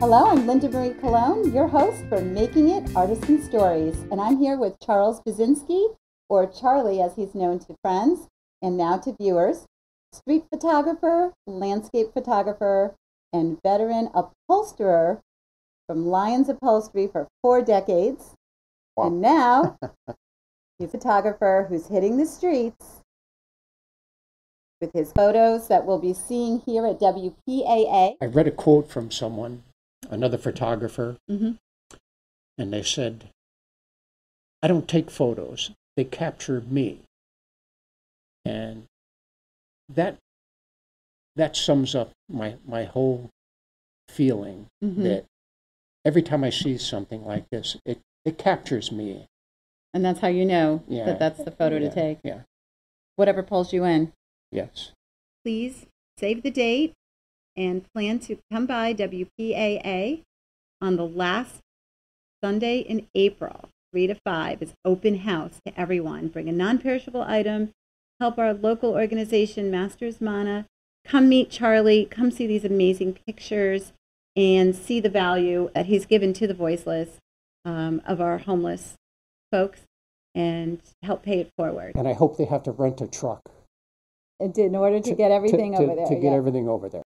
Hello, I'm Linda Marie Colon, your host for Making It Artisan Stories, and I'm here with Charles Bazinski, or Charlie as he's known to friends and now to viewers, street photographer, landscape photographer, and veteran upholsterer from Lyons Upholstery for four decades. Wow. And now he's a photographer who's hitting the streets with his photos that we'll be seeing here at WPAA. I read a quote from someone, another photographer, Mhm. and they said, I don't take photos, they capture me. And that that sums up my, my whole feeling Mhm. that every time I see something like this, it, it captures me. And that's how you know Yeah. that that's the photo yeah, to take. Yeah. Whatever pulls you in. Yes. Please save the date and plan to come by WPAA on the last Sunday in April. 3 to 5 is open house to everyone. Bring a non perishable item, help our local organization, Master's Manna. Come meet Charlie, come see these amazing pictures, and see the value that he's given to the voiceless um, of our homeless folks and help pay it forward. And I hope they have to rent a truck In order to, get everything to, over there. to get yeah. everything over there.